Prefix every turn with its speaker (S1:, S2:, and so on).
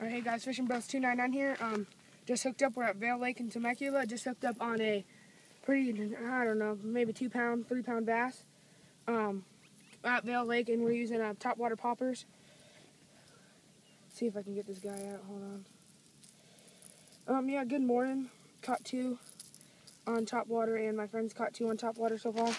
S1: All right, hey guys, Fishing Bros 299 here. Um, just hooked up. We're at Vail Lake in Temecula. Just hooked up on a pretty, I don't know, maybe two pound, three pound bass. Um, at Vail Lake, and we're using uh, top water poppers. see if I can get this guy out. Hold on. Um, yeah, good morning. Caught two on top water, and my friends caught two on top water so far.